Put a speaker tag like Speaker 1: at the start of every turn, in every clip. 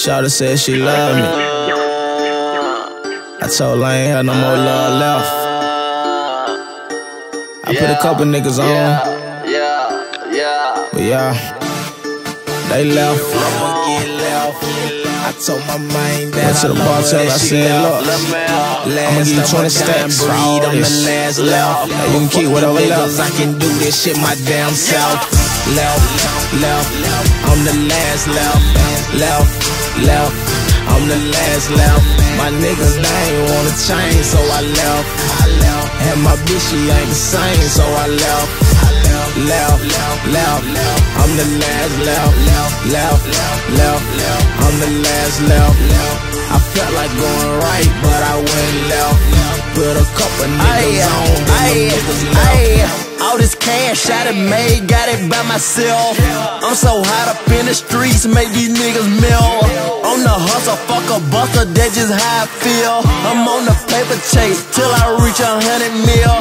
Speaker 1: Shawty said she love me. I told her I ain't had no more love left. I put a couple niggas on,
Speaker 2: Yeah, yeah.
Speaker 1: but yeah, they left. I told my mind that Went to the bartender, I said, look, I'ma give you 20 stacks for all
Speaker 2: I'm the
Speaker 1: this.
Speaker 2: last left.
Speaker 1: Hey, you can keep whatever left.
Speaker 2: I can do this shit my damn self. Left, left, I'm the last left. Left, left, I'm the last left. My niggas, they ain't wanna change, so I left. And my bitch, she ain't the same, so I left. Left, left, I'm the last left. Left, left, I'm the last left. I felt like going right, but I went left. Put a couple niggas on, them niggas left.
Speaker 3: All this cash I done made, got it by myself. I'm so hot up in the streets, make these niggas melt. On the hustle, fuck a buster, that's just how I feel. I'm on the paper chase till I reach a hundred mil.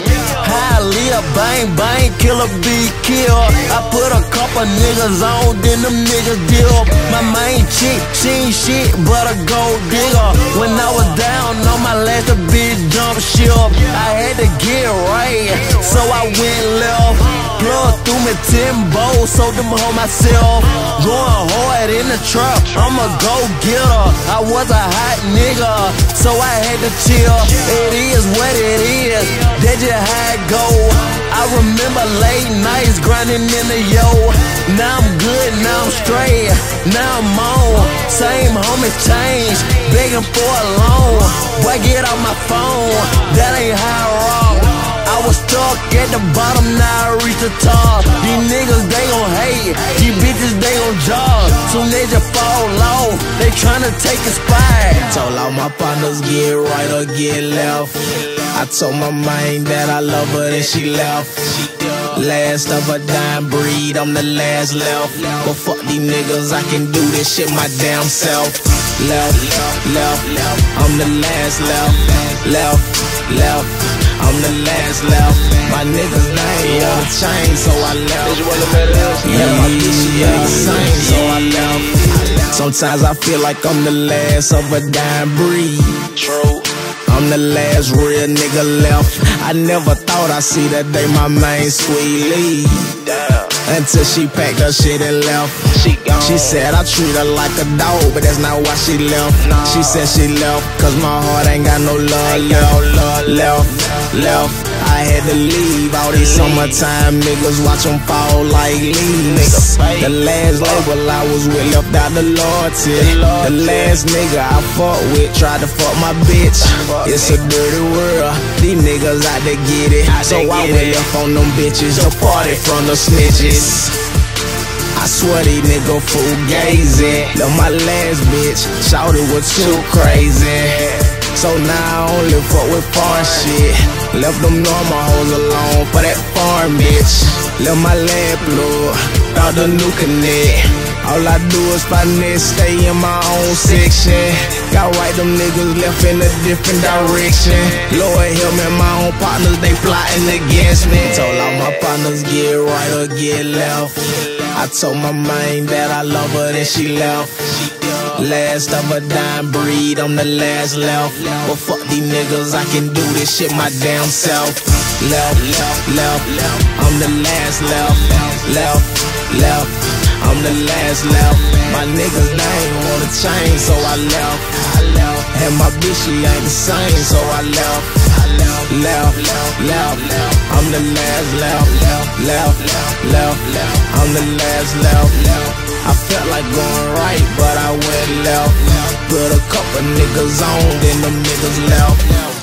Speaker 3: High live, bang, bang, killer be kill. I put a couple niggas on, then them niggas deal. My main chick, she ain't shit but a gold digger. When I was down on my last, a big jump ship. I had to get right, so I went left. Plug through me Timbo, so them hold myself. Going hard in the trap, I'm a go getter. I was a hot nigga, so I had to chill. It is what it is, that's just how it go. I remember late nights grinding in the yo. Now I'm good, now I'm straight, now I'm on. Same homie change, begging for a loan. Boy, get off my phone, that ain't how I rock. I was stuck at the bottom, now I reach the top. These niggas, they gon' hate. These bitches, they gon' jog. Soon as you fall off, they tryna take a spot.
Speaker 1: Told all my partners get right or get left. I told my mind that I love her and she left. Last of a dying breed, I'm the last left. But fuck these niggas, I can do this shit my damn self. Left, left, I'm the last left. Left, left, I'm the last left. My niggas, they ain't wanna change, so I left. Yeah, my bitch, the same, so I left. Sometimes I feel like I'm the last of a dying breed.
Speaker 2: True.
Speaker 1: I'm the last real nigga left. I never thought I'd see that day my main sweet.
Speaker 2: Damn.
Speaker 1: Until she packed her shit and left.
Speaker 2: She gone.
Speaker 1: She said I treat her like a dog, but that's not why she left. She said she left, cause my heart ain't got no love left. Left, left. I had to leave. All these summertime niggas watch them fall like leaves. The last label I was with left out the loyalty. The last nigga I fought with tried to fuck my bitch. It's a dirty world. These niggas out to get it. So I went left on them bitches. The party from the snitches. I swear these nigga gazing. Love my last bitch, shouted was too crazy. So now I only fuck with foreign shit. Left them normal hoes alone for that farm bitch. Left my lab plug, thought the new connect. All I do is finesse, stay in my own section. Got white, them niggas left in a different direction. Lord help me, my own partners, they plotting against me. Told all my partners, get right or get left. I told my mind that I love her, then she left. Last of a dying breed, I'm the last left. But fuck these niggas, I can do this shit my damn self. Left, left, left, I'm the last left. Left, left, I'm the last left. My niggas, they ain't wanna change, so I left. And my bitch, she ain't the same, so I left. Left, left, I'm the last left. Left, left, I'm the last left. I felt like going right, but I went left. Put a couple niggas on, then them niggas left.